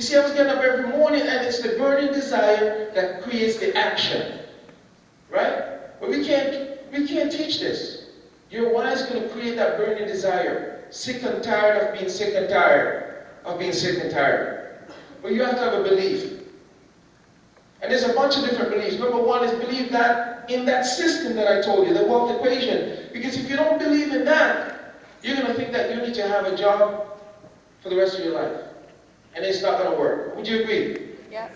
You see, I was getting up every morning, and it's the burning desire that creates the action. Right? But we can't, we can't teach this. Your why is going to create that burning desire. Sick and tired of being sick and tired of being sick and tired. But you have to have a belief. And there's a bunch of different beliefs. Number one is believe that in that system that I told you, the wealth equation. Because if you don't believe in that, you're going to think that you need to have a job for the rest of your life. And it's not going to work. Would you agree? Yes.